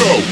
go.